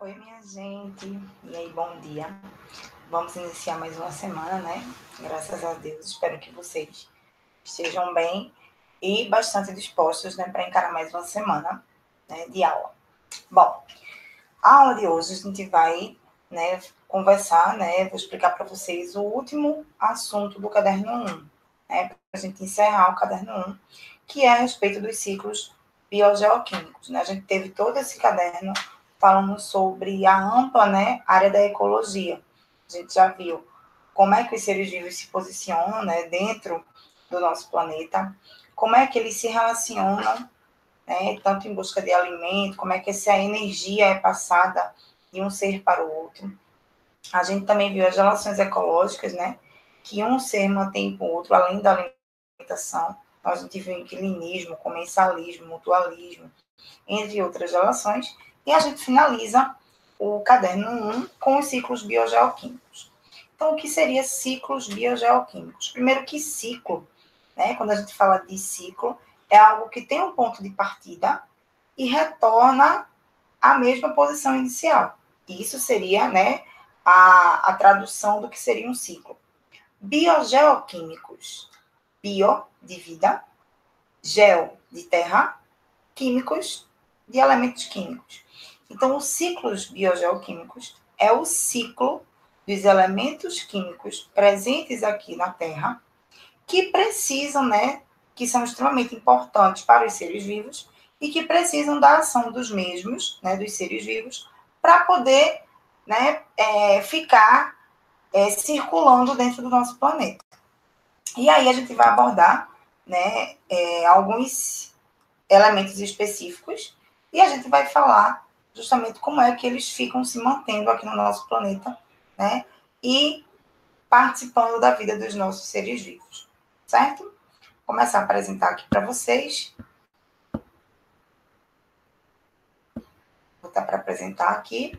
Oi, minha gente. E aí, bom dia. Vamos iniciar mais uma semana, né? Graças a Deus. Espero que vocês estejam bem e bastante dispostos, né, para encarar mais uma semana né, de aula. Bom, a aula de hoje a gente vai, né, conversar, né, vou explicar para vocês o último assunto do caderno 1, né, para a gente encerrar o caderno 1, que é a respeito dos ciclos biogeoquímicos, né? A gente teve todo esse caderno falando sobre a ampla né, área da ecologia. A gente já viu como é que os seres vivos se posicionam né, dentro do nosso planeta, como é que eles se relacionam, né, tanto em busca de alimento, como é que essa energia é passada de um ser para o outro. A gente também viu as relações ecológicas, né, que um ser mantém com o outro, além da alimentação. Então, a gente viu inquilinismo, comensalismo, mutualismo, entre outras relações. E a gente finaliza o caderno 1 com os ciclos biogeoquímicos. Então, o que seria ciclos biogeoquímicos? Primeiro que ciclo, né, quando a gente fala de ciclo, é algo que tem um ponto de partida e retorna à mesma posição inicial. Isso seria né, a, a tradução do que seria um ciclo. Biogeoquímicos. Bio, de vida. Geo, de terra. Químicos, de elementos químicos. Então, os ciclos biogeoquímicos é o ciclo dos elementos químicos presentes aqui na Terra, que precisam, né, que são extremamente importantes para os seres vivos e que precisam da ação dos mesmos, né, dos seres vivos, para poder, né, é, ficar é, circulando dentro do nosso planeta. E aí a gente vai abordar, né, é, alguns elementos específicos e a gente vai falar justamente como é que eles ficam se mantendo aqui no nosso planeta, né? E participando da vida dos nossos seres vivos, certo? Vou começar a apresentar aqui para vocês. Vou botar para apresentar aqui.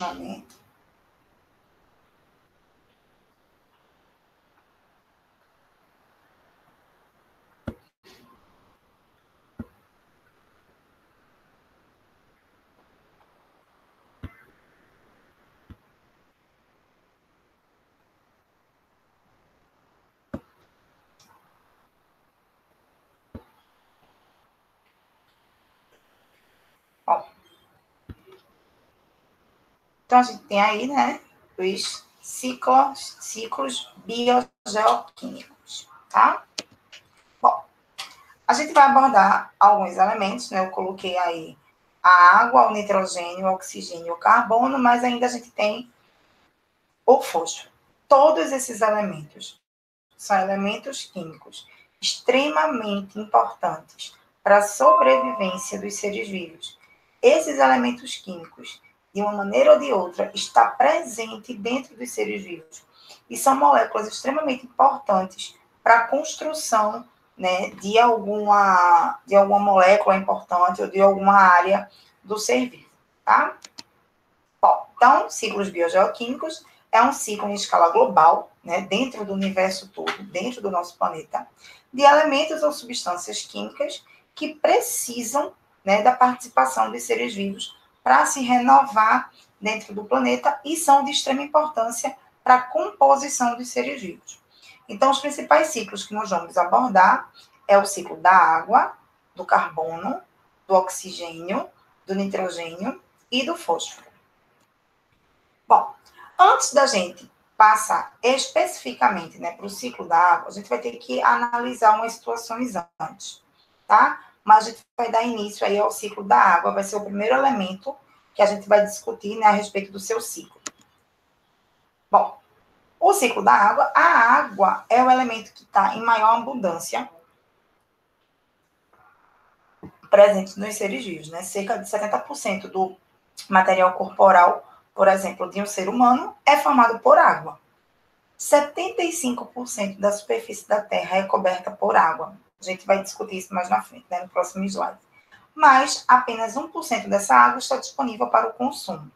Momento. Então, a gente tem aí, né, os ciclos, ciclos biogeoquímicos, tá? Bom, a gente vai abordar alguns elementos, né? Eu coloquei aí a água, o nitrogênio, o oxigênio, o carbono, mas ainda a gente tem o fósforo. Todos esses elementos são elementos químicos extremamente importantes para a sobrevivência dos seres vivos. Esses elementos químicos de uma maneira ou de outra, está presente dentro dos seres vivos. E são moléculas extremamente importantes para a construção né, de, alguma, de alguma molécula importante ou de alguma área do ser vivo. Tá? Bom, então, ciclos biogeoquímicos é um ciclo em escala global, né, dentro do universo todo, dentro do nosso planeta, de elementos ou substâncias químicas que precisam né, da participação dos seres vivos para se renovar dentro do planeta e são de extrema importância para a composição dos seres vivos. Então, os principais ciclos que nós vamos abordar é o ciclo da água, do carbono, do oxigênio, do nitrogênio e do fósforo. Bom, antes da gente passar especificamente né, para o ciclo da água, a gente vai ter que analisar umas situações antes, tá? mas a gente vai dar início aí ao ciclo da água, vai ser o primeiro elemento que a gente vai discutir né, a respeito do seu ciclo. Bom, o ciclo da água, a água é o elemento que está em maior abundância presente nos seres vivos, né? Cerca de 70% do material corporal, por exemplo, de um ser humano é formado por água. 75% da superfície da Terra é coberta por água. A gente vai discutir isso mais na frente, né, no próximo slide. Mas apenas 1% dessa água está disponível para o consumo.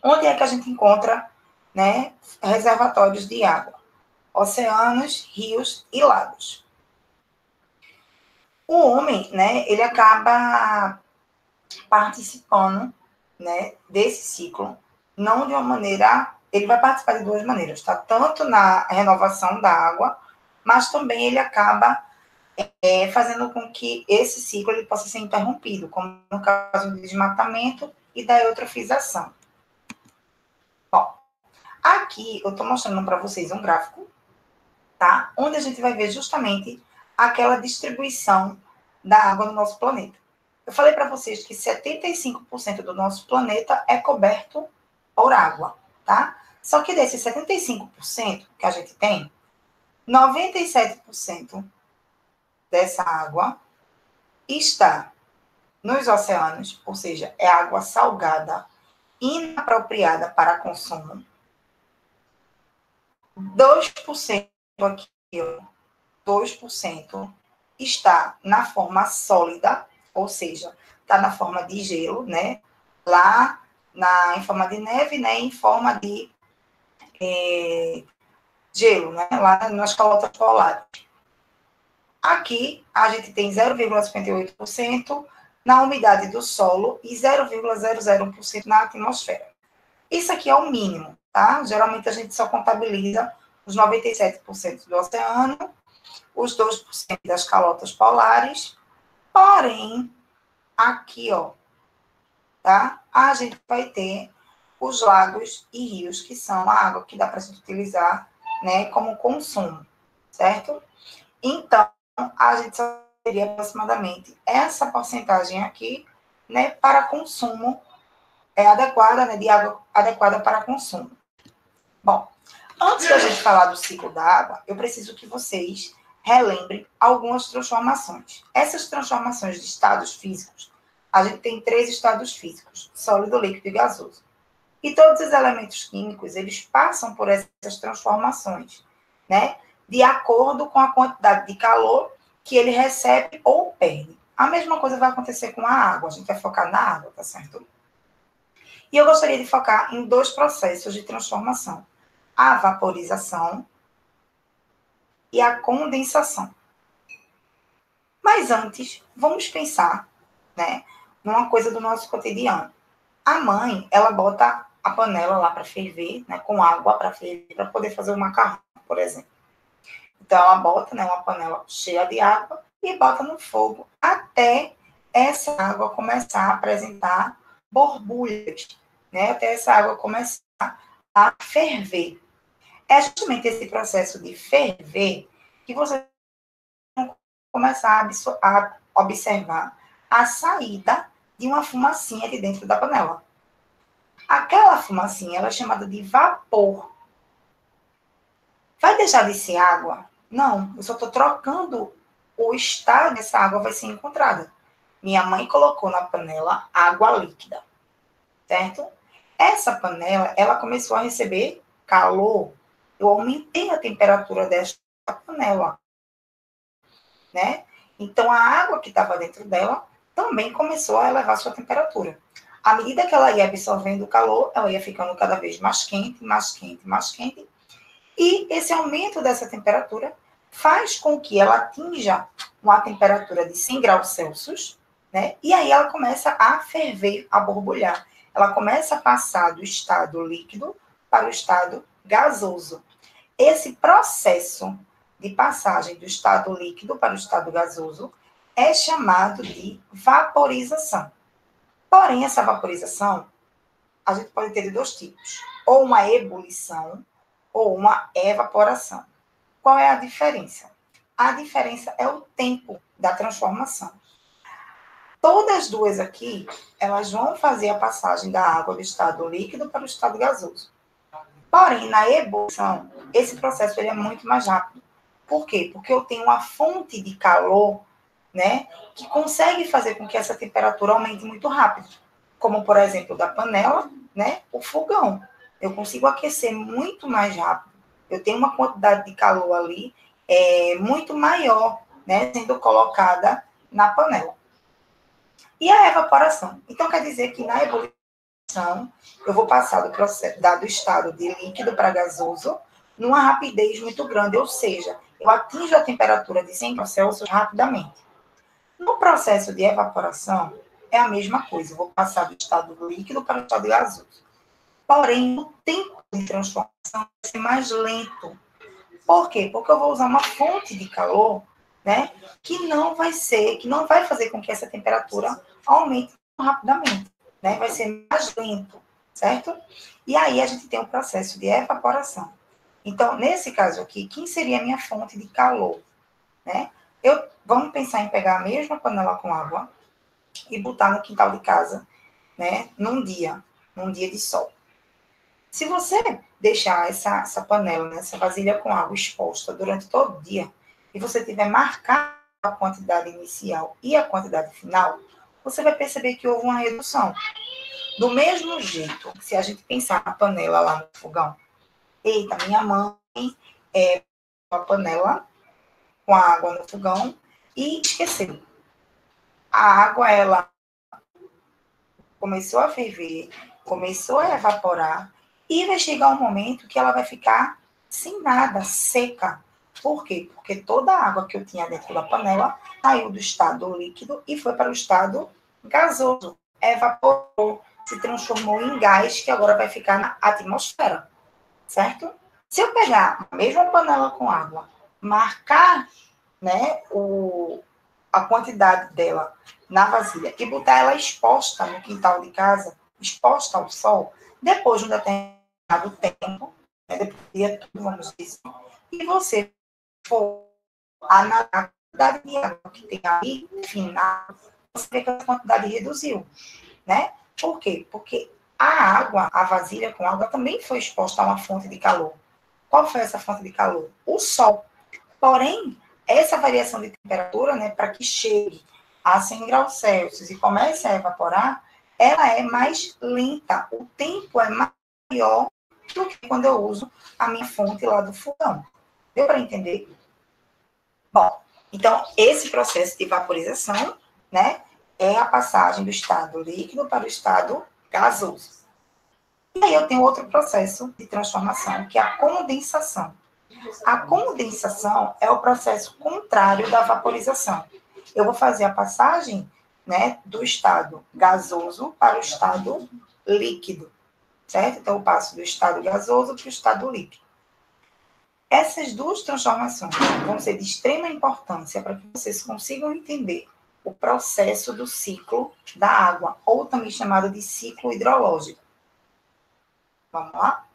Onde é que a gente encontra né, reservatórios de água? Oceanos, rios e lagos. O homem, né, ele acaba participando né, desse ciclo, não de uma maneira. Ele vai participar de duas maneiras, tá? Tanto na renovação da água, mas também ele acaba é, fazendo com que esse ciclo ele possa ser interrompido, como no caso do desmatamento e da eutrofização. Bom, aqui eu estou mostrando para vocês um gráfico, tá? Onde a gente vai ver justamente aquela distribuição da água no nosso planeta. Eu falei para vocês que 75% do nosso planeta é coberto por água, tá? Só que desses 75% que a gente tem, 97% dessa água está nos oceanos, ou seja, é água salgada, inapropriada para consumo. 2% aqui, 2% está na forma sólida, ou seja, está na forma de gelo, né? Lá na, em forma de neve, né? Em forma de é, gelo, né? Lá nas calotas polares. Aqui, a gente tem 0,58% na umidade do solo e 0,001% na atmosfera. Isso aqui é o mínimo, tá? Geralmente a gente só contabiliza os 97% do oceano, os 2% das calotas polares, porém, aqui, ó, tá? A gente vai ter os lagos e rios, que são a água que dá para gente utilizar, né, como consumo, certo? Então, a gente só teria aproximadamente essa porcentagem aqui, né, para consumo é, adequada, né, de água adequada para consumo. Bom, antes da gente falar do ciclo da água, eu preciso que vocês relembrem algumas transformações. Essas transformações de estados físicos, a gente tem três estados físicos, sólido, líquido e gasoso. E todos os elementos químicos, eles passam por essas transformações, né? De acordo com a quantidade de calor que ele recebe ou perde. A mesma coisa vai acontecer com a água, a gente vai focar na água, tá certo? E eu gostaria de focar em dois processos de transformação: a vaporização e a condensação. Mas antes, vamos pensar, né, numa coisa do nosso cotidiano. A mãe, ela bota a panela lá para ferver, né, com água para ferver, para poder fazer o macarrão, por exemplo. Então, bota né, uma panela cheia de água e bota no fogo até essa água começar a apresentar borbulhas, né? Até essa água começar a ferver. É justamente esse processo de ferver que você começar a, a observar a saída de uma fumacinha de dentro da panela. Aquela fumacinha ela é chamada de vapor. Vai deixar de ser água? Não, eu só estou trocando o estado dessa água vai ser encontrada. Minha mãe colocou na panela água líquida, certo? Essa panela, ela começou a receber calor. Eu aumentei a temperatura desta panela, né? Então, a água que estava dentro dela também começou a elevar sua temperatura. À medida que ela ia absorvendo o calor, ela ia ficando cada vez mais quente, mais quente, mais quente, e esse aumento dessa temperatura faz com que ela atinja uma temperatura de 100 graus Celsius, né? E aí ela começa a ferver, a borbulhar. Ela começa a passar do estado líquido para o estado gasoso. Esse processo de passagem do estado líquido para o estado gasoso é chamado de vaporização. Porém, essa vaporização a gente pode ter de dois tipos: ou uma ebulição, ou uma evaporação. Qual é a diferença? A diferença é o tempo da transformação. Todas as duas aqui, elas vão fazer a passagem da água do estado líquido para o estado gasoso. Porém, na ebulição, esse processo ele é muito mais rápido. Por quê? Porque eu tenho uma fonte de calor, né, que consegue fazer com que essa temperatura aumente muito rápido. Como, por exemplo, da panela, né, o fogão eu consigo aquecer muito mais rápido. Eu tenho uma quantidade de calor ali é, muito maior, né, sendo colocada na panela. E a evaporação? Então, quer dizer que na ebulição eu vou passar do, processo, do estado de líquido para gasoso numa rapidez muito grande, ou seja, eu atinjo a temperatura de 100 graus Celsius rapidamente. No processo de evaporação, é a mesma coisa, eu vou passar do estado líquido para o estado gasoso. Porém, o tempo de transformação vai ser mais lento. Por quê? Porque eu vou usar uma fonte de calor, né, que não vai ser, que não vai fazer com que essa temperatura aumente rapidamente, né? Vai ser mais lento, certo? E aí a gente tem o processo de evaporação. Então, nesse caso aqui, quem seria a minha fonte de calor, né? Eu, vamos pensar em pegar a mesma panela com água e botar no quintal de casa, né? Num dia, num dia de sol. Se você deixar essa, essa panela, né, essa vasilha com água exposta durante todo o dia, e você tiver marcado a quantidade inicial e a quantidade final, você vai perceber que houve uma redução. Do mesmo jeito, se a gente pensar na panela lá no fogão, eita, minha mãe é uma panela com água no fogão e esqueceu. A água, ela começou a ferver, começou a evaporar, e vai chegar um momento que ela vai ficar sem nada, seca. Por quê? Porque toda a água que eu tinha dentro da panela saiu do estado líquido e foi para o estado gasoso, evaporou, se transformou em gás que agora vai ficar na atmosfera, certo? Se eu pegar a mesma panela com água, marcar né, o, a quantidade dela na vasilha e botar ela exposta no quintal de casa, exposta ao sol, depois de um determinado tempo, né, de tudo, vamos dizer, e você for analisar a quantidade de água que tem aí, final, você vê que a quantidade reduziu, né? Por quê? Porque a água, a vasilha com água também foi exposta a uma fonte de calor. Qual foi essa fonte de calor? O sol. Porém, essa variação de temperatura, né, para que chegue a 100 graus Celsius e comece a evaporar, ela é mais lenta. O tempo é maior do que quando eu uso a minha fonte lá do fogão. Deu para entender? Bom, então, esse processo de vaporização, né, é a passagem do estado líquido para o estado gasoso. E aí eu tenho outro processo de transformação, que é a condensação. A condensação é o processo contrário da vaporização. Eu vou fazer a passagem né, do estado gasoso para o estado líquido, certo? Então, eu passo do estado gasoso para o estado líquido. Essas duas transformações vão ser de extrema importância para que vocês consigam entender o processo do ciclo da água, ou também chamado de ciclo hidrológico. Vamos lá?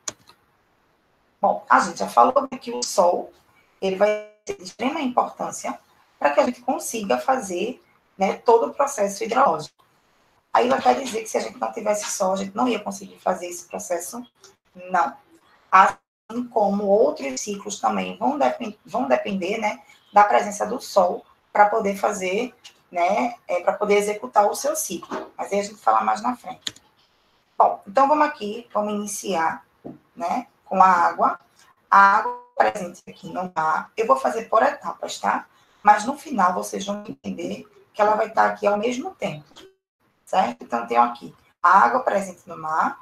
Bom, a gente já falou que o Sol ele vai ter de extrema importância para que a gente consiga fazer né, todo o processo hidrológico. Aí vai quer dizer que se a gente não tivesse Sol, a gente não ia conseguir fazer esse processo? Não. Assim como outros ciclos também vão, depend vão depender né, da presença do Sol para poder fazer né, é, para poder executar o seu ciclo. Mas aí a gente fala mais na frente. Bom, então vamos aqui, vamos iniciar, né, com a água. A água presente aqui no mar, eu vou fazer por etapas, tá? Mas no final vocês vão entender que ela vai estar aqui ao mesmo tempo, certo? Então, tenho aqui a água presente no mar,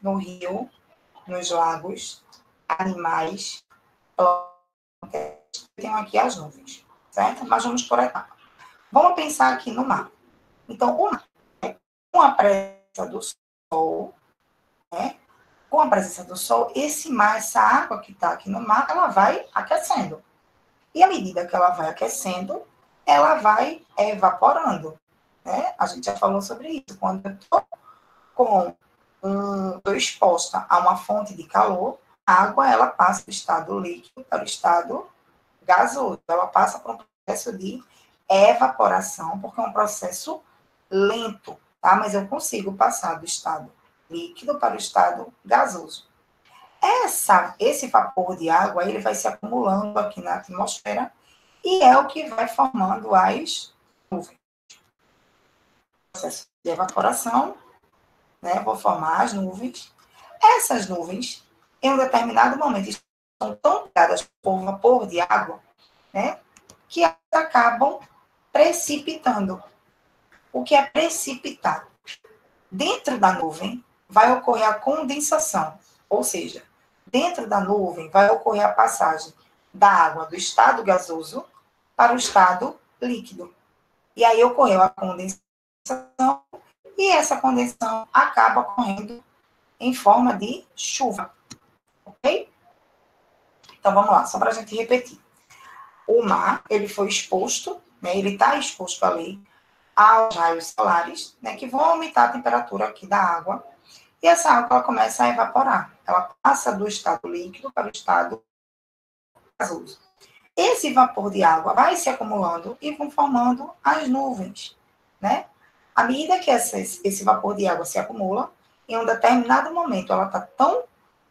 no rio, nos lagos, animais, plantas, tenho aqui as nuvens, certo? Mas vamos por etapas. Vamos pensar aqui no mar. Então, o mar, né, com a presença do sol, né, com a presença do sol, esse mar, essa água que está aqui no mar, ela vai aquecendo. E à medida que ela vai aquecendo, ela vai evaporando. Né? A gente já falou sobre isso. Quando eu estou exposta a uma fonte de calor, a água ela passa do estado líquido para o estado gasoso. Ela passa por um processo de evaporação, porque é um processo lento, tá? Mas eu consigo passar do estado líquido para o estado gasoso. Essa, esse vapor de água ele vai se acumulando aqui na atmosfera e é o que vai formando as nuvens. Processo de evaporação, né? Vou formar as nuvens. Essas nuvens, em um determinado momento, estão tão ligadas por vapor de água, né? Que acabam precipitando. O que é precipitar? dentro da nuvem vai ocorrer a condensação, ou seja, dentro da nuvem vai ocorrer a passagem da água do estado gasoso para o estado líquido. E aí ocorreu a condensação e essa condensação acaba ocorrendo em forma de chuva. Ok? Então vamos lá, só para a gente repetir. O mar, ele foi exposto, né, ele está exposto ali aos raios solares, né, que vão aumentar a temperatura aqui da água, e essa água começa a evaporar. Ela passa do estado líquido para o estado gasoso. Esse vapor de água vai se acumulando e vão formando as nuvens, né? À medida que essa, esse vapor de água se acumula, em um determinado momento ela está tão,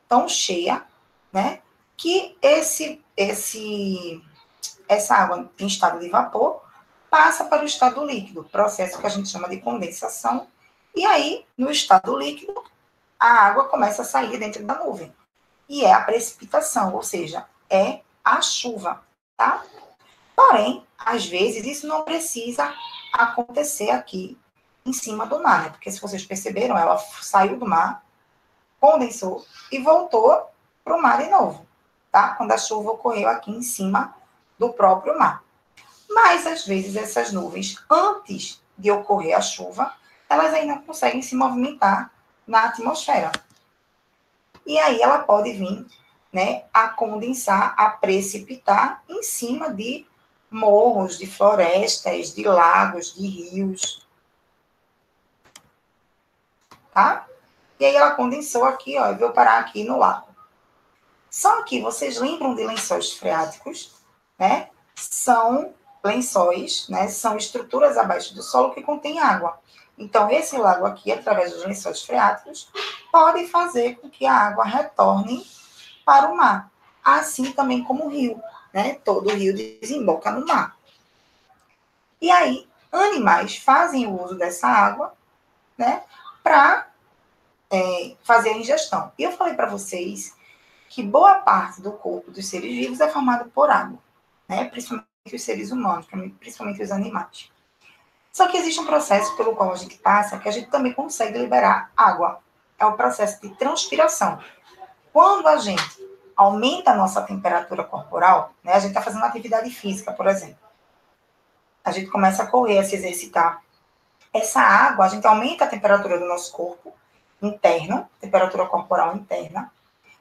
tão cheia, né? Que esse, esse, essa água em estado de vapor passa para o estado líquido, processo que a gente chama de condensação. E aí, no estado líquido, a água começa a sair dentro da nuvem. E é a precipitação, ou seja, é a chuva, tá? Porém, às vezes, isso não precisa acontecer aqui em cima do mar, né? Porque se vocês perceberam, ela saiu do mar, condensou e voltou para o mar de novo, tá? Quando a chuva ocorreu aqui em cima do próprio mar. Mas, às vezes, essas nuvens, antes de ocorrer a chuva, elas ainda conseguem se movimentar na atmosfera. E aí ela pode vir né, a condensar, a precipitar em cima de morros, de florestas, de lagos, de rios. Tá? E aí ela condensou aqui, ó, e veio parar aqui no lago. Só que vocês lembram de lençóis freáticos, né? São lençóis, né? São estruturas abaixo do solo que contêm água. Então, esse lago aqui, através dos lençóis freáticos, pode fazer com que a água retorne para o mar. Assim também como o rio, né? Todo rio desemboca no mar. E aí, animais fazem o uso dessa água, né? Para é, fazer a ingestão. E eu falei para vocês que boa parte do corpo dos seres vivos é formado por água, né? Principalmente os seres humanos, principalmente os animais. Só que existe um processo pelo qual a gente passa que a gente também consegue liberar água. É o processo de transpiração. Quando a gente aumenta a nossa temperatura corporal, né, a gente está fazendo atividade física, por exemplo. A gente começa a correr, a se exercitar. Essa água, a gente aumenta a temperatura do nosso corpo interno, temperatura corporal interna.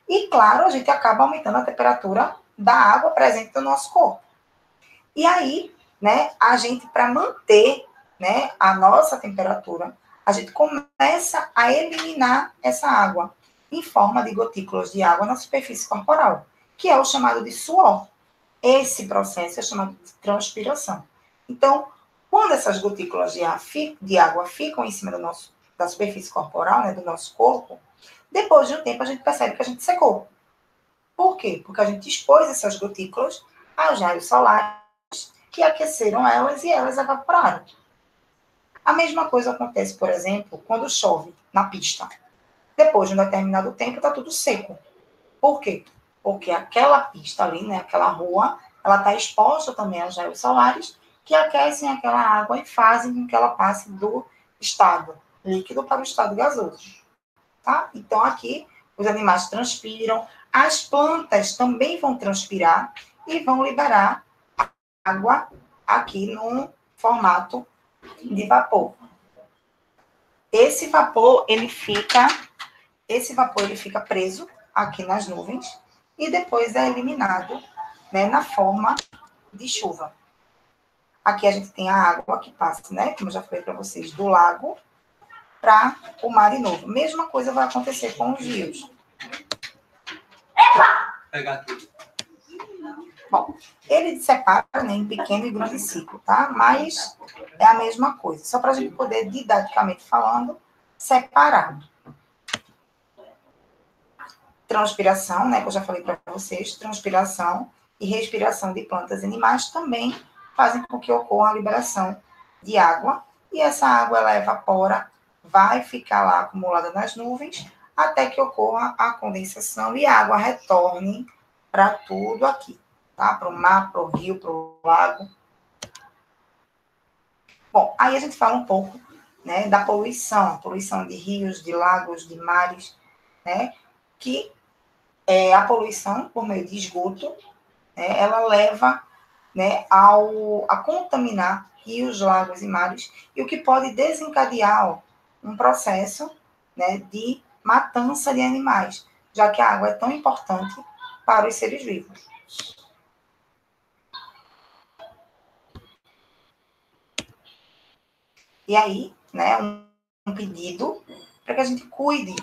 E, claro, a gente acaba aumentando a temperatura da água presente no nosso corpo. E aí, né, a gente, para manter né, a nossa temperatura, a gente começa a eliminar essa água em forma de gotículas de água na superfície corporal, que é o chamado de suor. Esse processo é chamado de transpiração. Então, quando essas gotículas de, água ficam em cima do nosso, da superfície corporal, né, do nosso corpo, depois de um tempo a gente percebe que a gente secou. Por quê? Porque a gente expôs essas gotículas aos raios solares que aqueceram elas e elas evaporaram. A mesma coisa acontece, por exemplo, quando chove na pista. Depois de um determinado tempo, está tudo seco. Por quê? Porque aquela pista ali, né, aquela rua, ela está exposta também aos raios solares que aquecem aquela água e fazem com que ela passe do estado líquido para o estado gasoso. Tá? Então, aqui, os animais transpiram, as plantas também vão transpirar e vão liberar água aqui no formato de vapor. Esse vapor, ele fica, esse vapor ele fica preso aqui nas nuvens e depois é eliminado né, na forma de chuva. Aqui a gente tem a água que passa, né, como eu já falei para vocês, do lago para o mar de novo. Mesma coisa vai acontecer com os rios. Epa! Pegar aqui. Bom, ele separa né, em pequeno e grande ciclo, tá? Mas é a mesma coisa, só para a gente poder, didaticamente falando, separar. Transpiração, né, que eu já falei para vocês, transpiração e respiração de plantas e animais também fazem com que ocorra a liberação de água, e essa água ela evapora, vai ficar lá acumulada nas nuvens, até que ocorra a condensação e a água retorne para tudo aqui tá? Para o mar, para o rio, para o lago. Bom, aí a gente fala um pouco né, da poluição, poluição de rios, de lagos, de mares, né, que é, a poluição por meio de esgoto, né, ela leva né, ao, a contaminar rios, lagos e mares, e o que pode desencadear ó, um processo né, de matança de animais, já que a água é tão importante para os seres vivos. E aí, né, um, um pedido para que a gente cuide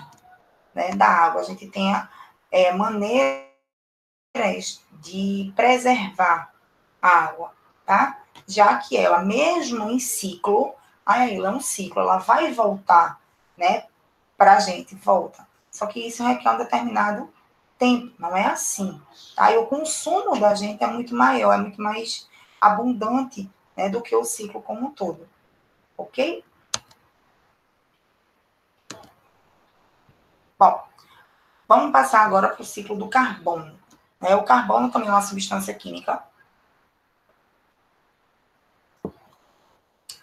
né, da água, a gente tenha é, maneiras de preservar a água, tá? Já que ela, mesmo em ciclo, aí ela é um ciclo, ela vai voltar, né, para a gente, volta. Só que isso requer um determinado tempo, não é assim, tá? E o consumo da gente é muito maior, é muito mais abundante, né, do que o ciclo como um todo ok? Bom, vamos passar agora para o ciclo do carbono. Né? O carbono também é uma substância química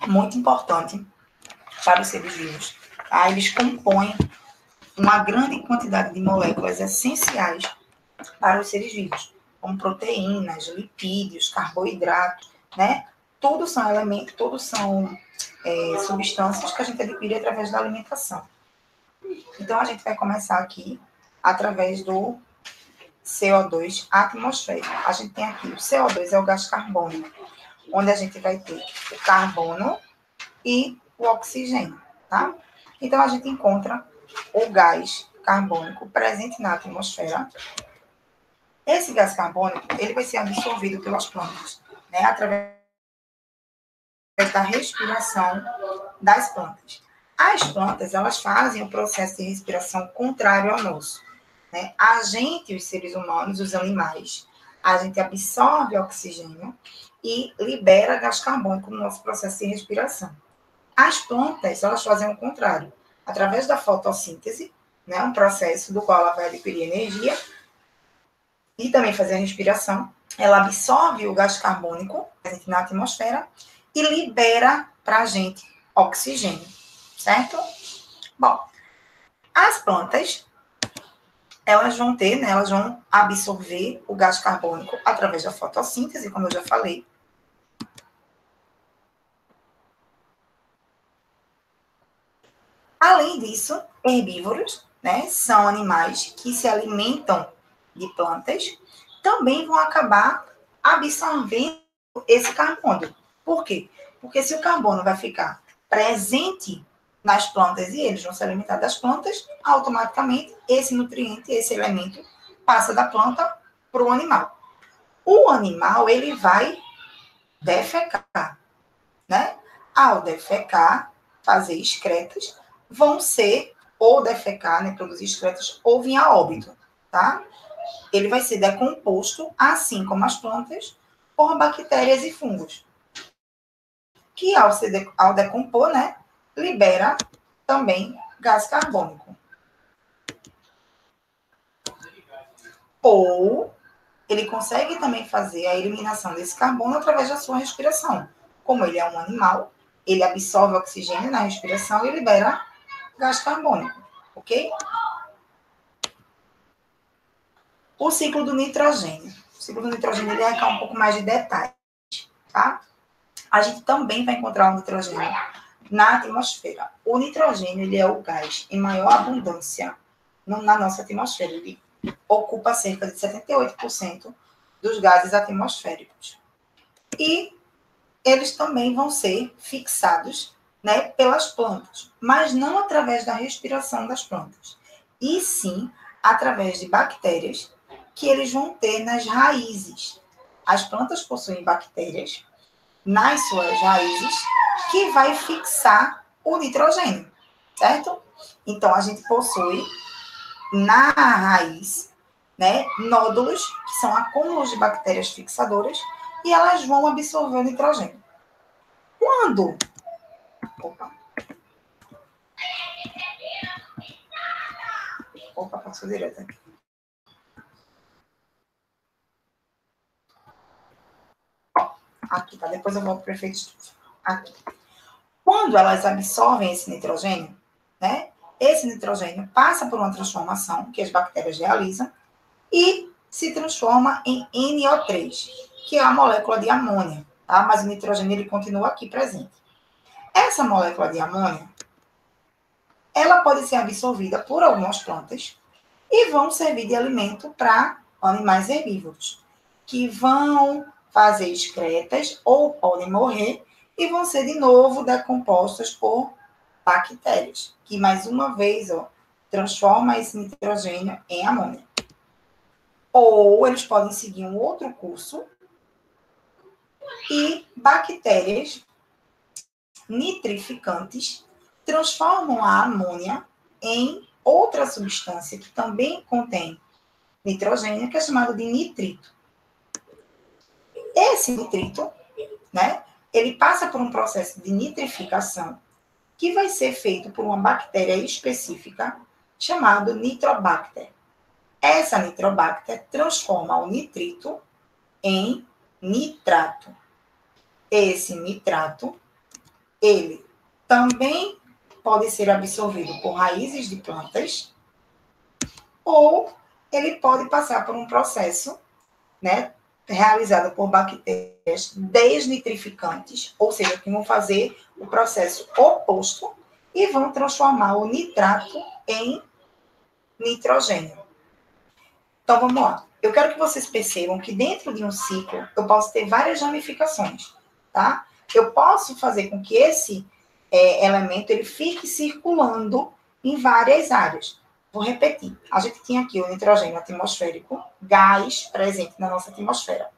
muito importante para os seres vivos. Tá? Eles compõem uma grande quantidade de moléculas essenciais para os seres vivos, como proteínas, lipídios, carboidratos, né? Todos são elementos, todos são é, substâncias que a gente adquire através da alimentação. Então, a gente vai começar aqui através do CO2 atmosférico. A gente tem aqui o CO2 é o gás carbônico, onde a gente vai ter o carbono e o oxigênio, tá? Então, a gente encontra o gás carbônico presente na atmosfera. Esse gás carbônico, ele vai ser absorvido pelas plantas, né? Através da respiração das plantas. As plantas, elas fazem o processo de respiração contrário ao nosso. Né? A gente, os seres humanos, os animais, a gente absorve oxigênio e libera gás carbônico no nosso processo de respiração. As plantas, elas fazem o contrário. Através da fotossíntese, né, um processo do qual ela vai adquirir energia e também fazer a respiração, ela absorve o gás carbônico presente na atmosfera e libera para a gente oxigênio, certo? Bom, as plantas, elas vão ter, né, elas vão absorver o gás carbônico através da fotossíntese, como eu já falei. Além disso, herbívoros, né, são animais que se alimentam de plantas, também vão acabar absorvendo esse carbono. Por quê? Porque se o carbono vai ficar presente nas plantas e eles vão se alimentar das plantas, automaticamente esse nutriente, esse elemento, passa da planta para o animal. O animal, ele vai defecar, né? Ao defecar, fazer excretas, vão ser, ou defecar, né, produzir excretas, ou vir a óbito, tá? Ele vai ser decomposto, assim como as plantas, por bactérias e fungos que ao, se de, ao decompor, né, libera também gás carbônico. Ou ele consegue também fazer a eliminação desse carbono através da sua respiração. Como ele é um animal, ele absorve oxigênio na respiração e libera gás carbônico, ok? O ciclo do nitrogênio. O ciclo do nitrogênio ele requer um pouco mais de detalhes, tá? a gente também vai encontrar o nitrogênio na atmosfera. O nitrogênio ele é o gás em maior abundância na nossa atmosfera. Ele ocupa cerca de 78% dos gases atmosféricos. E eles também vão ser fixados né, pelas plantas, mas não através da respiração das plantas, e sim através de bactérias que eles vão ter nas raízes. As plantas possuem bactérias nas suas raízes que vai fixar o nitrogênio, certo? Então, a gente possui na raiz, né, nódulos, que são acúmulos de bactérias fixadoras, e elas vão absorver o nitrogênio. Quando? Opa. Opa, passou direto aqui. Aqui, tá? Depois eu volto para o efeito estufa. Aqui. Quando elas absorvem esse nitrogênio, né, esse nitrogênio passa por uma transformação que as bactérias realizam e se transforma em NO3, que é a molécula de amônia, tá? Mas o nitrogênio ele continua aqui presente. Essa molécula de amônia, ela pode ser absorvida por algumas plantas e vão servir de alimento para animais herbívoros, que vão fazer excretas ou podem morrer e vão ser de novo decompostas por bactérias, que mais uma vez ó, transforma esse nitrogênio em amônia. Ou eles podem seguir um outro curso e bactérias nitrificantes transformam a amônia em outra substância que também contém nitrogênio, que é chamado de nitrito. Esse nitrito, né, ele passa por um processo de nitrificação que vai ser feito por uma bactéria específica chamada Nitrobacter. Essa Nitrobacter transforma o nitrito em nitrato. Esse nitrato, ele também pode ser absorvido por raízes de plantas ou ele pode passar por um processo, né, realizado por bactérias desnitrificantes, ou seja, que vão fazer o processo oposto e vão transformar o nitrato em nitrogênio. Então vamos lá. Eu quero que vocês percebam que dentro de um ciclo eu posso ter várias ramificações, tá? Eu posso fazer com que esse é, elemento ele fique circulando em várias áreas. Vou repetir. A gente tinha aqui o nitrogênio atmosférico, gás presente na nossa atmosfera.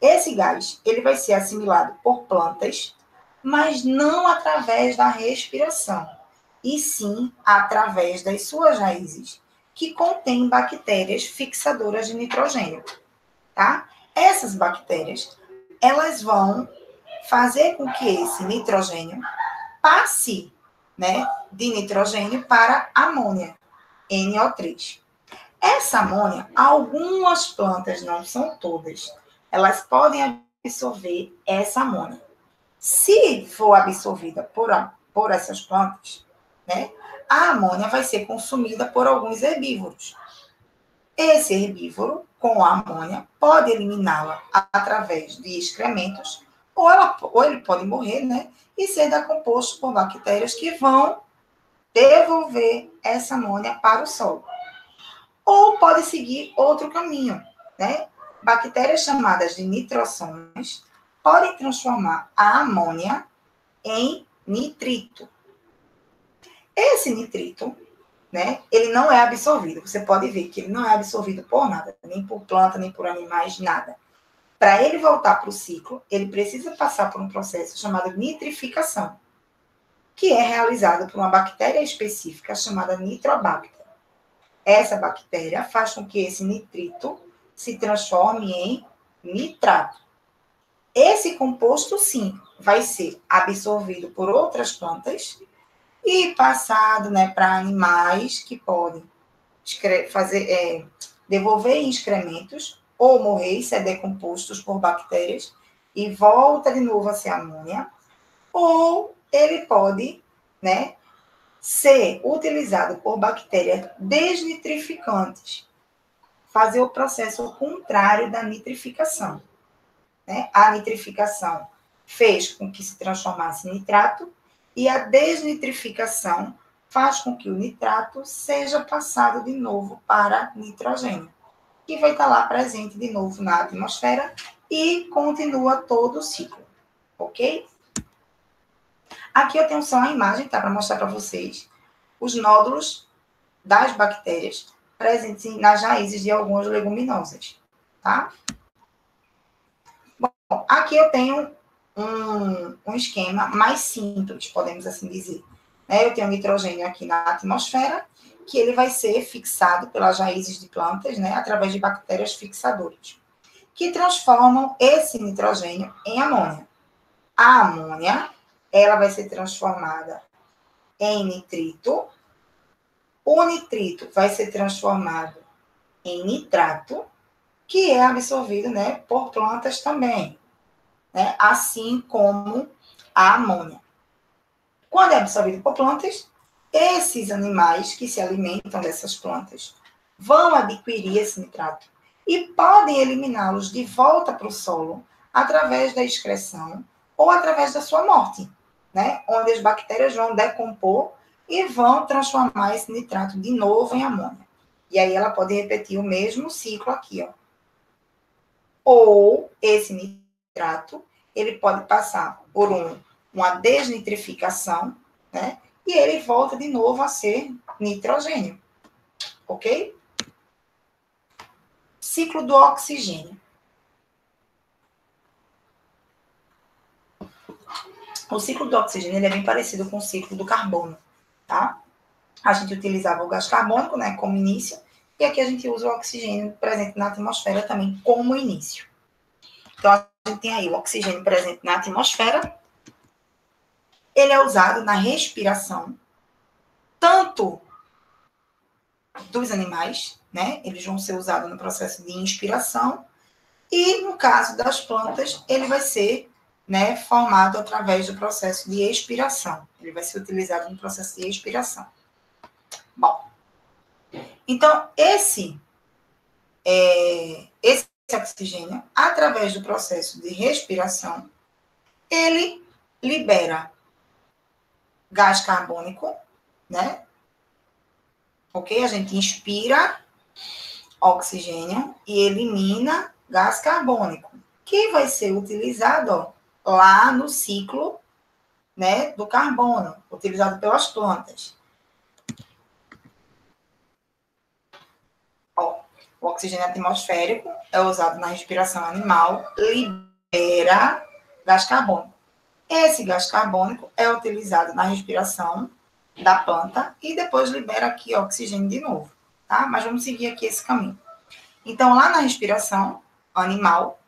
Esse gás, ele vai ser assimilado por plantas, mas não através da respiração, e sim através das suas raízes, que contêm bactérias fixadoras de nitrogênio, tá? Essas bactérias, elas vão fazer com que esse nitrogênio passe, né, de nitrogênio para amônia. NO3. Essa amônia, algumas plantas, não são todas, elas podem absorver essa amônia. Se for absorvida por, por essas plantas, né, a amônia vai ser consumida por alguns herbívoros. Esse herbívoro, com a amônia, pode eliminá-la através de excrementos, ou, ela, ou ele pode morrer, né, e ser decomposto por bactérias que vão devolver essa amônia para o solo. Ou pode seguir outro caminho, né? Bactérias chamadas de nitrossomos podem transformar a amônia em nitrito. Esse nitrito, né, ele não é absorvido. Você pode ver que ele não é absorvido por nada, nem por planta, nem por animais, nada. Para ele voltar para o ciclo, ele precisa passar por um processo chamado nitrificação que é realizado por uma bactéria específica chamada Nitrobacter. Essa bactéria faz com que esse nitrito se transforme em nitrato. Esse composto, sim, vai ser absorvido por outras plantas e passado né, para animais que podem fazer, é, devolver em excrementos ou morrer ser decompostos por bactérias e volta de novo a ser amônia, ou ele pode, né, ser utilizado por bactérias desnitrificantes, fazer o processo contrário da nitrificação. Né? A nitrificação fez com que se transformasse em nitrato e a desnitrificação faz com que o nitrato seja passado de novo para nitrogênio, que vai estar lá presente de novo na atmosfera e continua todo o ciclo, ok? Aqui eu tenho só uma imagem, tá? Para mostrar para vocês os nódulos das bactérias presentes nas raízes de algumas leguminosas, tá? Bom, aqui eu tenho um, um esquema mais simples, podemos assim dizer. Né? Eu tenho nitrogênio aqui na atmosfera, que ele vai ser fixado pelas raízes de plantas, né? Através de bactérias fixadoras, que transformam esse nitrogênio em amônia. A amônia ela vai ser transformada em nitrito. O nitrito vai ser transformado em nitrato, que é absorvido né, por plantas também, né, assim como a amônia. Quando é absorvido por plantas, esses animais que se alimentam dessas plantas vão adquirir esse nitrato e podem eliminá-los de volta para o solo através da excreção ou através da sua morte, né? Onde as bactérias vão decompor e vão transformar esse nitrato de novo em amônia. E aí ela pode repetir o mesmo ciclo aqui, ó. Ou esse nitrato, ele pode passar por um, uma desnitrificação, né? E ele volta de novo a ser nitrogênio. Ok? Ciclo do oxigênio. O ciclo do oxigênio ele é bem parecido com o ciclo do carbono, tá? A gente utilizava o gás carbônico, né, como início, e aqui a gente usa o oxigênio presente na atmosfera também como início. Então, a gente tem aí o oxigênio presente na atmosfera, ele é usado na respiração, tanto dos animais, né? Eles vão ser usados no processo de inspiração, e no caso das plantas, ele vai ser né, formado através do processo de expiração. Ele vai ser utilizado no processo de expiração. Bom, então esse é, esse oxigênio, através do processo de respiração, ele libera gás carbônico, né? Ok? A gente inspira oxigênio e elimina gás carbônico, que vai ser utilizado ó, lá no ciclo né, do carbono, utilizado pelas plantas. Ó, o oxigênio atmosférico é usado na respiração animal, libera gás carbônico. Esse gás carbônico é utilizado na respiração da planta e depois libera aqui oxigênio de novo, tá? Mas vamos seguir aqui esse caminho. Então, lá na respiração animal,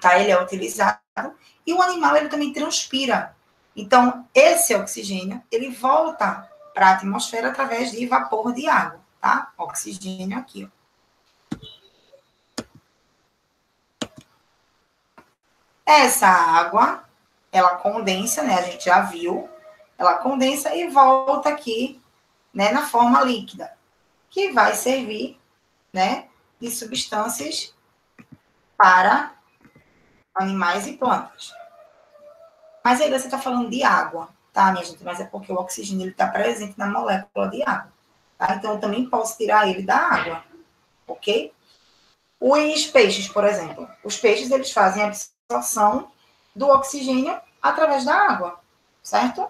tá? Ele é utilizado e o animal ele também transpira. Então, esse oxigênio, ele volta para a atmosfera através de vapor de água, tá? Oxigênio aqui, ó. Essa água, ela condensa, né? A gente já viu. Ela condensa e volta aqui, né, na forma líquida, que vai servir, né, de substâncias para animais e plantas. Mas aí você está falando de água, tá, minha gente? Mas é porque o oxigênio está presente na molécula de água. Tá? Então, eu também posso tirar ele da água, ok? Os peixes, por exemplo. Os peixes, eles fazem absorção do oxigênio através da água, certo?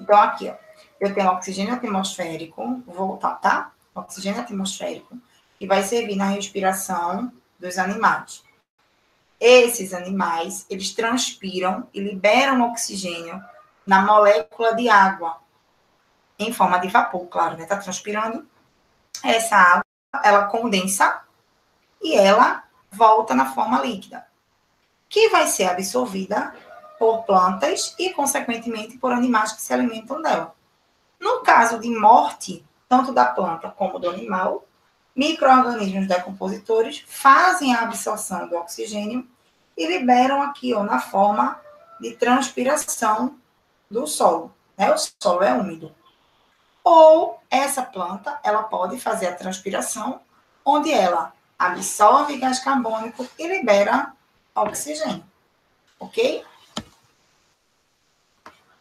Então, aqui, ó, eu tenho oxigênio atmosférico, vou voltar, tá? oxigênio atmosférico, que vai servir na respiração dos animais. Esses animais, eles transpiram e liberam oxigênio na molécula de água, em forma de vapor, claro, né? Tá transpirando. Essa água, ela condensa e ela volta na forma líquida, que vai ser absorvida por plantas e, consequentemente, por animais que se alimentam dela. No caso de morte tanto da planta como do animal, micro-organismos decompositores fazem a absorção do oxigênio e liberam aqui, ó, na forma de transpiração do solo. Né? O solo é úmido. Ou essa planta, ela pode fazer a transpiração, onde ela absorve gás carbônico e libera oxigênio. Ok?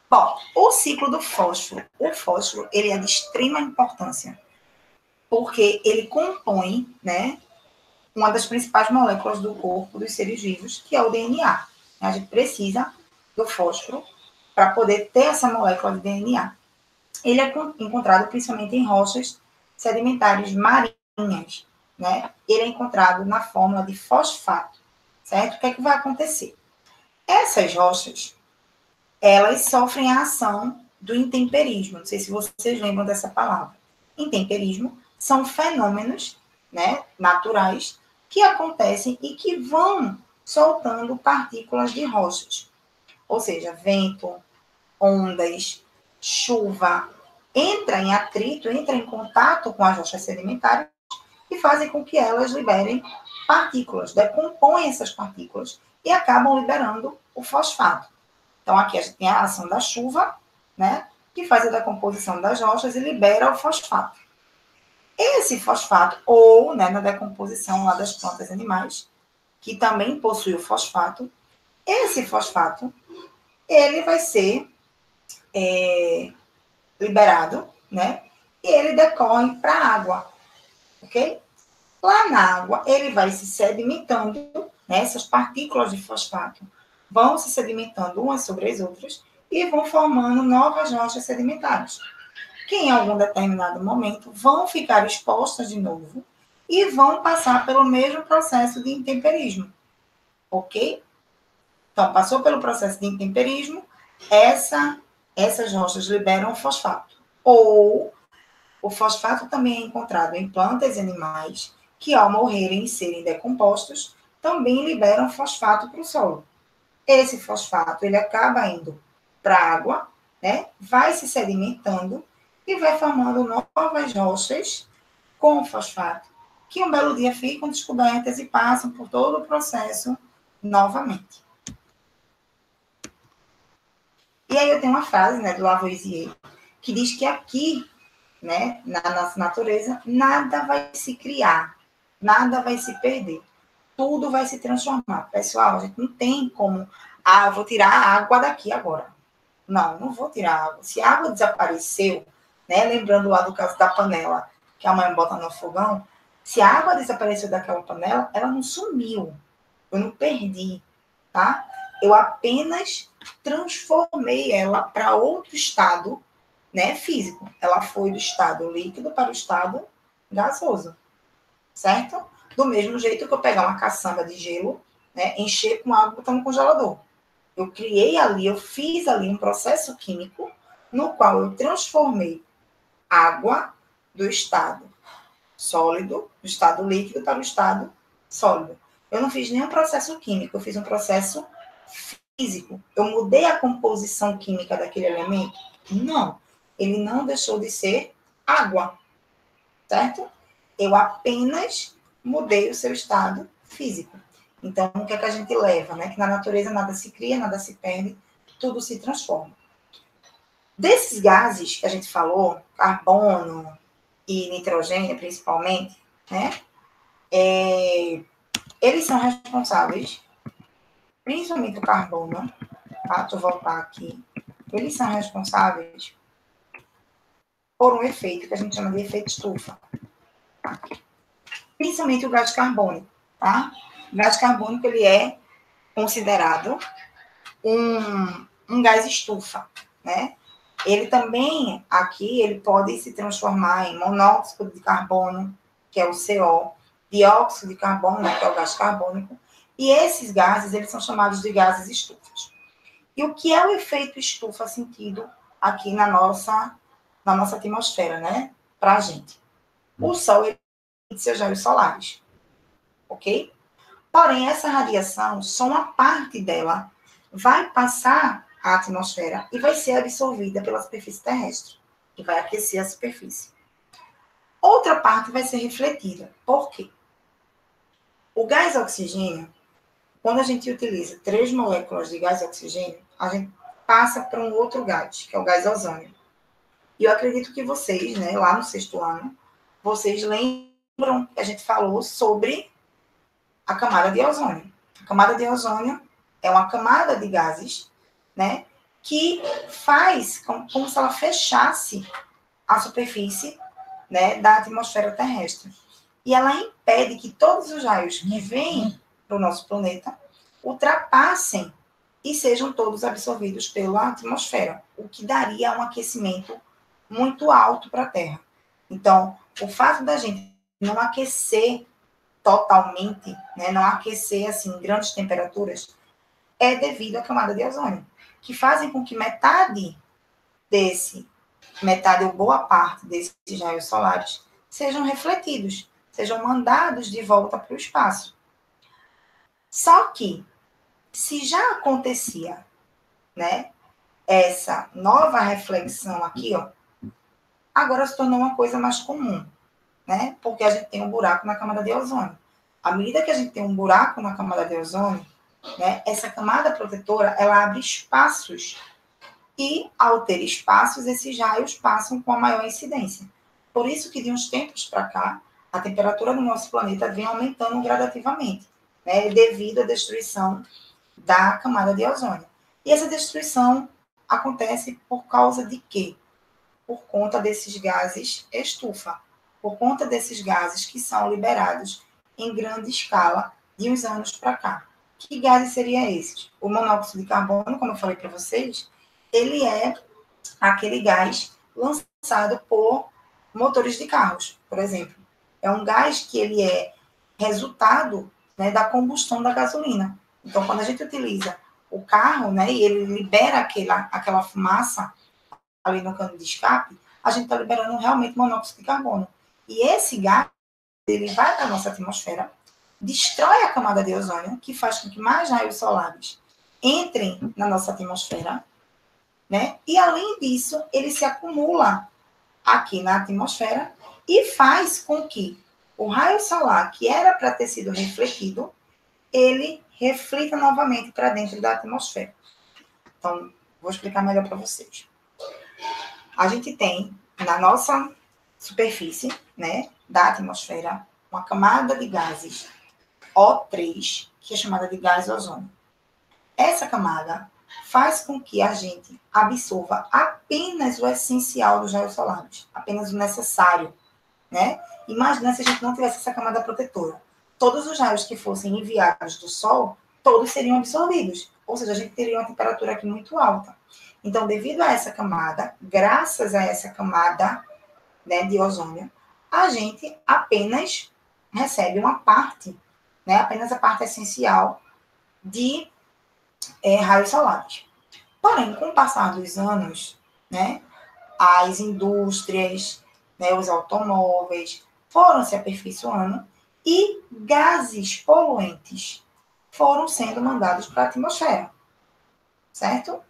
Bom, o ciclo do fósforo. O fósforo, ele é de extrema importância, porque ele compõe, né, uma das principais moléculas do corpo dos seres vivos, que é o DNA. A gente precisa do fósforo para poder ter essa molécula de DNA. Ele é encontrado principalmente em rochas sedimentares marinhas, né? Ele é encontrado na fórmula de fosfato, certo? O que é que vai acontecer? Essas rochas, elas sofrem a ação do intemperismo. Não sei se vocês lembram dessa palavra. Intemperismo são fenômenos né, naturais que acontecem e que vão soltando partículas de rochas. Ou seja, vento, ondas, chuva, entra em atrito, entra em contato com as rochas sedimentares e fazem com que elas liberem partículas, decompõem essas partículas e acabam liberando o fosfato. Então, aqui a gente tem a ação da chuva, né? Que faz a decomposição das rochas e libera o fosfato. Esse fosfato, ou né, na decomposição lá das plantas animais, que também possui o fosfato, esse fosfato, ele vai ser é, liberado, né? E ele decorre para a água, ok? Lá na água, ele vai se sedimentando, né? Essas partículas de fosfato vão se sedimentando umas sobre as outras e vão formando novas rochas sedimentares, que em algum determinado momento vão ficar expostas de novo e vão passar pelo mesmo processo de intemperismo, ok? Então, passou pelo processo de intemperismo, essa, essas rochas liberam fosfato. Ou o fosfato também é encontrado em plantas e animais que, ao morrerem e serem decompostos, também liberam fosfato para o solo. Esse fosfato ele acaba indo para a água, né? vai se sedimentando e vai formando novas rochas com fosfato, que um belo dia ficam descobertas e passam por todo o processo novamente. E aí eu tenho uma frase né, do Lavoisier que diz que aqui, né, na nossa natureza, nada vai se criar, nada vai se perder, tudo vai se transformar. Pessoal, a gente não tem como, ah, vou tirar a água daqui agora. Não, não vou tirar a água. Se a água desapareceu, né, lembrando lá do caso da panela que a mãe bota no fogão, se a água desapareceu daquela panela, ela não sumiu. Eu não perdi, tá? Eu apenas transformei ela para outro estado né, físico. Ela foi do estado líquido para o estado gasoso, certo? Do mesmo jeito que eu pegar uma caçamba de gelo, né, encher com água e botar no congelador. Eu criei ali, eu fiz ali um processo químico no qual eu transformei água do estado sólido, do estado líquido para o estado sólido. Eu não fiz nenhum processo químico, eu fiz um processo físico. Eu mudei a composição química daquele elemento? Não ele não deixou de ser água, certo? Eu apenas mudei o seu estado físico. Então, o que é que a gente leva, né? Que na natureza nada se cria, nada se perde, tudo se transforma. Desses gases que a gente falou, carbono e nitrogênio, principalmente, né? É, eles são responsáveis, principalmente o carbono, tá? Deixa eu voltar aqui. Eles são responsáveis por um efeito que a gente chama de efeito estufa. Tá? Principalmente o gás carbônico, tá? O gás carbônico, ele é considerado um, um gás estufa, né? Ele também, aqui, ele pode se transformar em monóxido de carbono, que é o CO, dióxido de carbono, que é o gás carbônico, e esses gases, eles são chamados de gases estufas. E o que é o efeito estufa sentido aqui na nossa na nossa atmosfera, né? Para a gente. O Sol emite seus raios solares, ok? Porém, essa radiação, só uma parte dela vai passar a atmosfera e vai ser absorvida pela superfície terrestre, e vai aquecer a superfície. Outra parte vai ser refletida. Por quê? O gás oxigênio, quando a gente utiliza três moléculas de gás oxigênio, a gente passa para um outro gás, que é o gás ozônio. E eu acredito que vocês, né, lá no sexto ano, vocês lembram que a gente falou sobre a camada de ozônio. A camada de ozônio é uma camada de gases, né, que faz como, como se ela fechasse a superfície, né, da atmosfera terrestre. E ela impede que todos os raios que vêm para o nosso planeta ultrapassem e sejam todos absorvidos pela atmosfera, o que daria um aquecimento muito alto para a Terra. Então, o fato da gente não aquecer totalmente, né, não aquecer assim em grandes temperaturas, é devido à camada de ozônio, que fazem com que metade desse, metade ou boa parte desses raios solares sejam refletidos, sejam mandados de volta para o espaço. Só que, se já acontecia, né, essa nova reflexão aqui, ó, agora se tornou uma coisa mais comum, né? Porque a gente tem um buraco na camada de ozônio. À medida que a gente tem um buraco na camada de ozônio, né, essa camada protetora, ela abre espaços e, ao ter espaços, esses raios passam com a maior incidência. Por isso que, de uns tempos para cá, a temperatura do nosso planeta vem aumentando gradativamente, né, devido à destruição da camada de ozônio. E essa destruição acontece por causa de quê? Por conta desses gases estufa, por conta desses gases que são liberados em grande escala de uns anos para cá. Que gases seriam esses? O monóxido de carbono, como eu falei para vocês, ele é aquele gás lançado por motores de carros, por exemplo. É um gás que ele é resultado né, da combustão da gasolina. Então, quando a gente utiliza o carro, né, e ele libera aquela, aquela fumaça ali no cano de escape, a gente está liberando realmente monóxido de carbono. E esse gás, ele vai para a nossa atmosfera, destrói a camada de ozônio, que faz com que mais raios solares entrem na nossa atmosfera, né? E além disso, ele se acumula aqui na atmosfera e faz com que o raio solar, que era para ter sido refletido, ele reflita novamente para dentro da atmosfera. Então, vou explicar melhor para vocês. A gente tem na nossa superfície, né, da atmosfera, uma camada de gases O3, que é chamada de gás ozônio. Essa camada faz com que a gente absorva apenas o essencial dos raios solares, apenas o necessário, né? Imagina se a gente não tivesse essa camada protetora. Todos os raios que fossem enviados do Sol, todos seriam absorvidos. Ou seja, a gente teria uma temperatura aqui muito alta. Então, devido a essa camada, graças a essa camada né, de ozônio, a gente apenas recebe uma parte, né, apenas a parte essencial de é, raios solares. Porém, com o passar dos anos, né, as indústrias, né, os automóveis foram se aperfeiçoando e gases poluentes foram sendo mandados para a atmosfera, certo?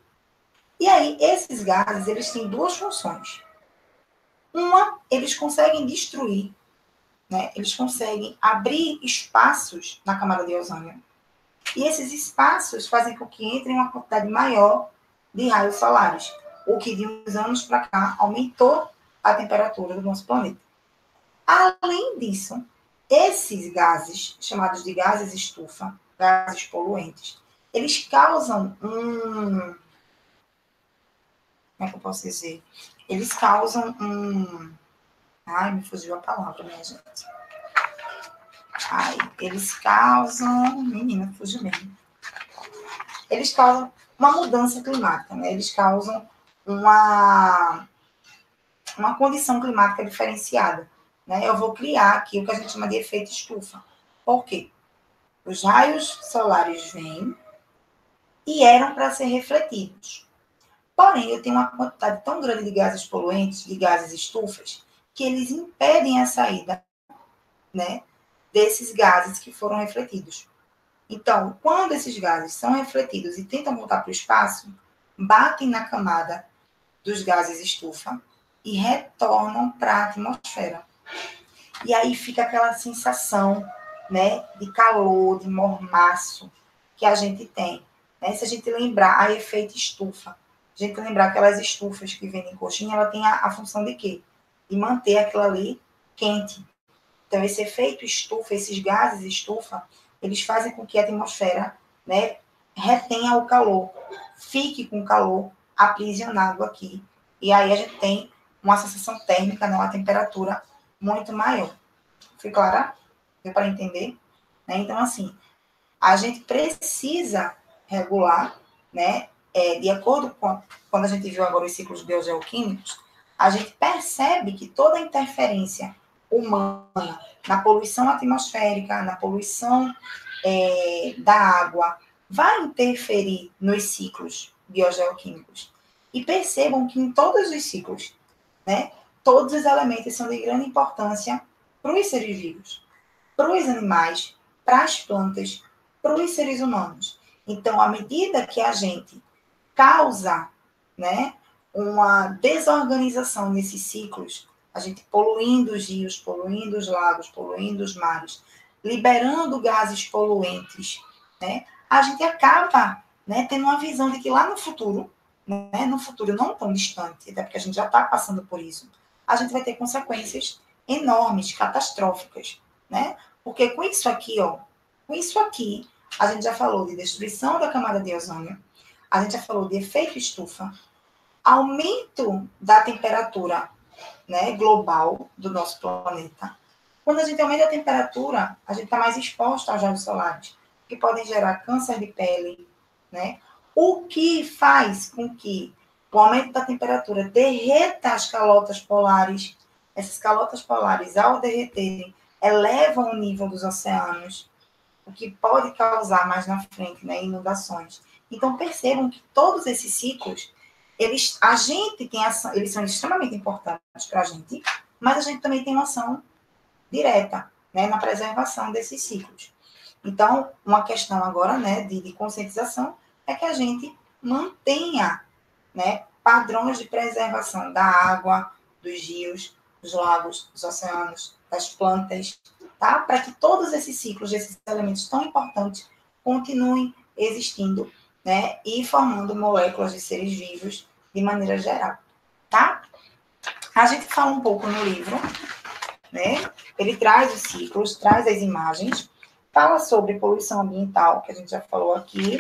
E aí, esses gases, eles têm duas funções. Uma, eles conseguem destruir, né? eles conseguem abrir espaços na camada de ozônio. E esses espaços fazem com que entre uma quantidade maior de raios solares, o que de uns anos para cá aumentou a temperatura do nosso planeta. Além disso, esses gases, chamados de gases estufa, gases poluentes, eles causam um. Como é que eu posso dizer? Eles causam um. Ai, me fugiu a palavra, minha gente. Ai, eles causam. Menina, fugiu mesmo. Eles causam uma mudança climática, né? Eles causam uma, uma condição climática diferenciada. Né? Eu vou criar aqui o que a gente chama de efeito estufa. Por quê? Os raios solares vêm e eram para ser refletidos. Porém, eu tenho uma quantidade tão grande de gases poluentes, de gases estufas, que eles impedem a saída né, desses gases que foram refletidos. Então, quando esses gases são refletidos e tentam voltar para o espaço, batem na camada dos gases estufa e retornam para a atmosfera. E aí fica aquela sensação né, de calor, de mormaço que a gente tem. Né? Se a gente lembrar a efeito estufa, a gente lembrar aquelas estufas que vêm em coxinha, ela tem a, a função de quê? De manter aquilo ali quente. Então, esse efeito estufa, esses gases estufa, eles fazem com que a atmosfera né, retenha o calor, fique com calor aprisionado aqui. E aí a gente tem uma sensação térmica, né, uma temperatura muito maior. Foi clara? Deu para entender? Né? Então, assim, a gente precisa regular, né? É, de acordo com quando a gente viu agora os ciclos biogeoquímicos, a gente percebe que toda interferência humana na poluição atmosférica, na poluição é, da água, vai interferir nos ciclos biogeoquímicos. E percebam que em todos os ciclos, né, todos os elementos são de grande importância para os seres vivos para os animais, para as plantas, para os seres humanos. Então, à medida que a gente causa né, uma desorganização nesses ciclos, a gente poluindo os rios, poluindo os lagos, poluindo os mares, liberando gases poluentes, né, a gente acaba né, tendo uma visão de que lá no futuro, né, no futuro não tão distante, até porque a gente já está passando por isso, a gente vai ter consequências enormes, catastróficas, né? Porque com isso aqui, ó, com isso aqui, a gente já falou de destruição da camada de ozônio, a gente já falou de efeito estufa, aumento da temperatura né, global do nosso planeta. Quando a gente aumenta a temperatura, a gente está mais exposto aos raios solares, que podem gerar câncer de pele, né? O que faz com que o aumento da temperatura derreta as calotas polares. Essas calotas polares, ao derreterem, elevam o nível dos oceanos, o que pode causar mais na frente né, inundações. Então, percebam que todos esses ciclos, eles, a gente tem ação, eles são extremamente importantes para a gente, mas a gente também tem uma ação direta né, na preservação desses ciclos. Então, uma questão agora né, de, de conscientização é que a gente mantenha né, padrões de preservação da água, dos rios, dos lagos, dos oceanos, das plantas, tá? Para que todos esses ciclos, esses elementos tão importantes, continuem existindo, né? E formando moléculas de seres vivos de maneira geral, tá? A gente fala um pouco no livro, né? Ele traz os ciclos, traz as imagens, fala sobre poluição ambiental, que a gente já falou aqui,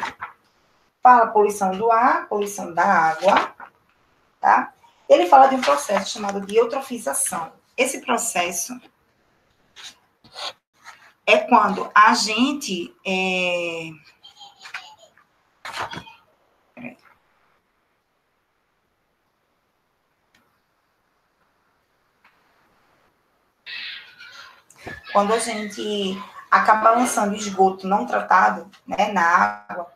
fala poluição do ar, poluição da água, tá? Ele fala de um processo chamado de eutrofização. Esse processo é quando a gente é... quando a gente acaba lançando esgoto não tratado né, na água,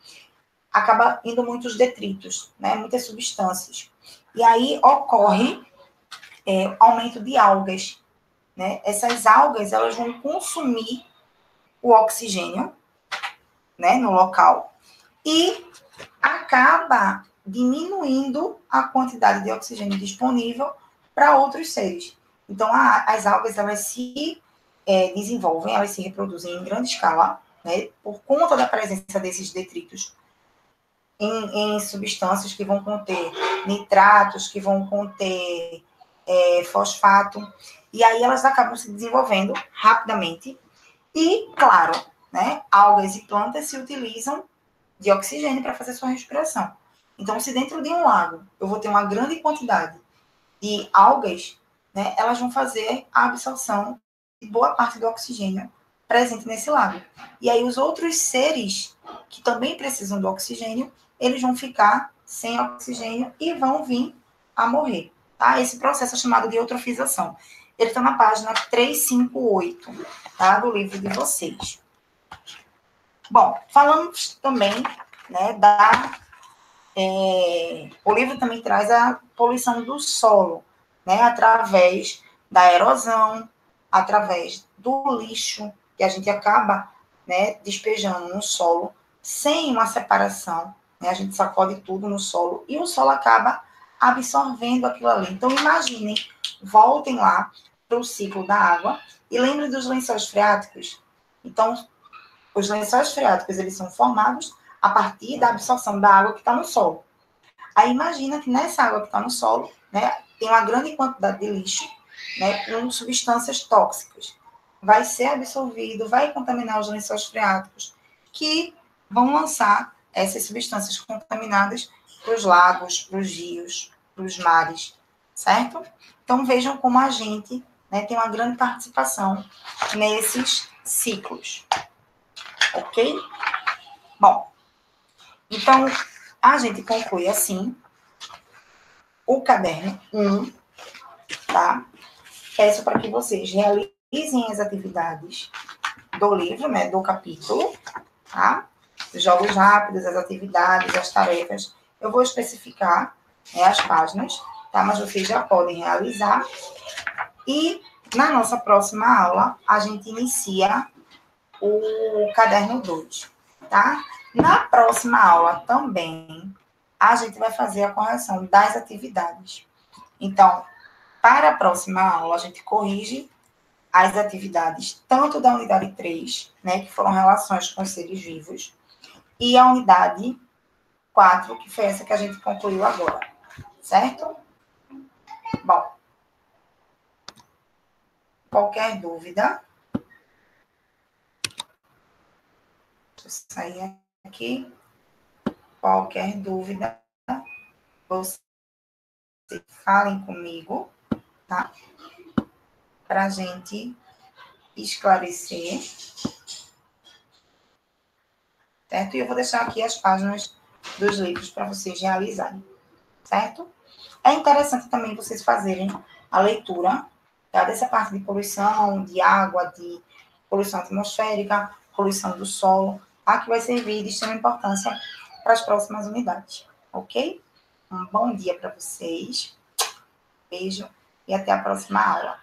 acaba indo muitos detritos, né, muitas substâncias. E aí ocorre é, aumento de algas. Né? Essas algas elas vão consumir o oxigênio né, no local e acaba diminuindo a quantidade de oxigênio disponível para outros seres. Então, a, as algas elas se é, desenvolvem, elas se reproduzem em grande escala, né, por conta da presença desses detritos em, em substâncias que vão conter nitratos, que vão conter é, fosfato, e aí elas acabam se desenvolvendo rapidamente e, claro, né, algas e plantas se utilizam de oxigênio para fazer sua respiração. Então, se dentro de um lago eu vou ter uma grande quantidade de algas, né, elas vão fazer a absorção de boa parte do oxigênio presente nesse lago. E aí os outros seres que também precisam do oxigênio, eles vão ficar sem oxigênio e vão vir a morrer. Tá? Esse processo é chamado de eutrofização. Ele está na página 358 tá? do livro de vocês. Bom, falamos também né, da. É, o livro também traz a poluição do solo, né, através da erosão, através do lixo que a gente acaba né, despejando no solo sem uma separação. Né, a gente sacode tudo no solo e o solo acaba absorvendo aquilo ali. Então, imaginem, voltem lá para o ciclo da água e lembrem dos lençóis freáticos. Então, os lençóis freáticos eles são formados a partir da absorção da água que está no solo. Aí imagina que nessa água que está no solo, né, tem uma grande quantidade de lixo, né, com substâncias tóxicas. Vai ser absorvido, vai contaminar os lençóis freáticos, que vão lançar essas substâncias contaminadas para os lagos, para os rios, para os mares, certo? Então vejam como a gente né, tem uma grande participação nesses ciclos. Ok? Bom, então a gente conclui assim o caderno 1, tá? Peço para que vocês realizem as atividades do livro, né, do capítulo, tá? Os jogos rápidos, as atividades, as tarefas. Eu vou especificar né, as páginas, tá? Mas vocês já podem realizar e na nossa próxima aula, a gente inicia o caderno 2, tá? Na próxima aula também, a gente vai fazer a correção das atividades. Então, para a próxima aula, a gente corrige as atividades tanto da unidade 3, né, que foram relações com seres vivos, e a unidade 4, que foi essa que a gente concluiu agora. Certo? Bom. Qualquer dúvida? Deixa eu sair aqui. Qualquer dúvida, vocês falem comigo, tá? Para gente esclarecer. Certo? E eu vou deixar aqui as páginas dos livros para vocês realizarem. Certo? É interessante também vocês fazerem a leitura tá? dessa parte de poluição, de água, de poluição atmosférica, poluição do solo, tá? que vai servir de extrema importância para as próximas unidades, ok? Um bom dia para vocês, beijo e até a próxima aula.